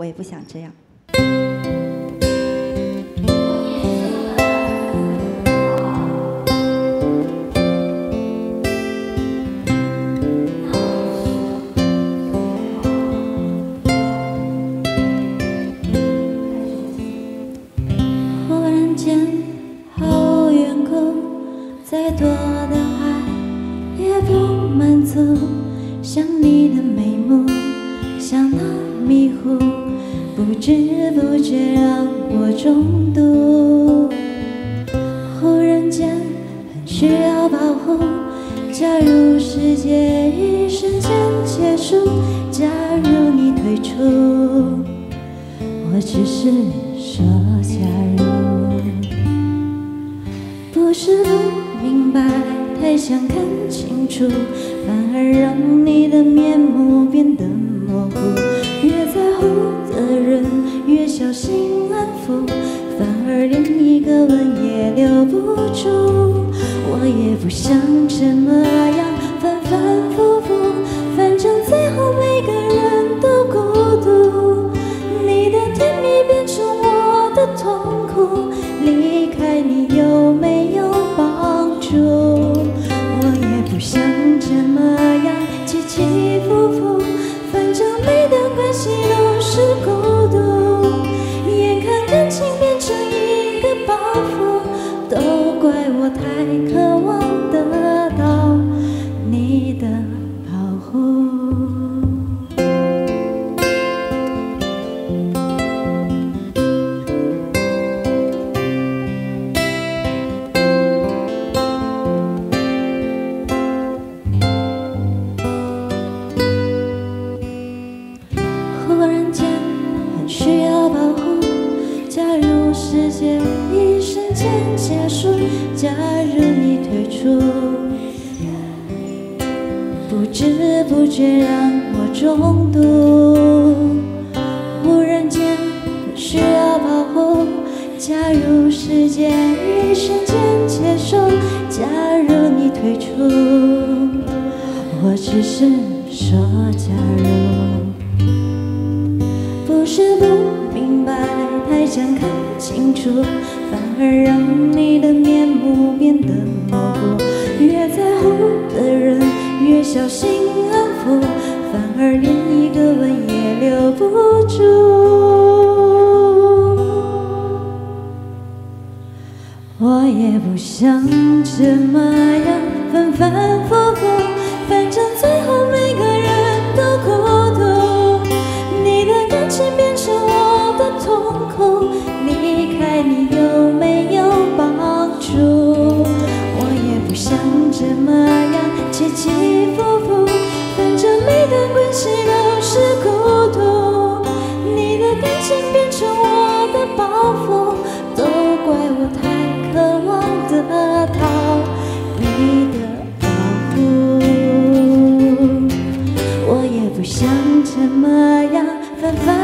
我也不想这样。忽然间，毫无缘故，再多的爱也不满足。想你的眉目，像那迷糊，不知不觉让我中毒。忽然间，很需要保护。假如世界一瞬间结束，假如你退出。我只是说假如，不是不明白，太想看清楚，反而让你的面目变得模不想这么样反反复复，反正最后每个人都孤独。你的甜蜜变成我的痛苦，离开你有没有帮助？我也不想这么样起起伏伏，反正每段关系都是孤独。眼看感情变成一个包袱，都怪我太渴结束，假如你退出，不知不觉让我中毒。忽然间需要保护。假如世界一瞬间结束，假如你退出，我只是说假如。想看清楚，反而让你的面目变得模糊。越在乎的人越小心安抚，反而连一个吻也留不住。我也不想这么样反反复护。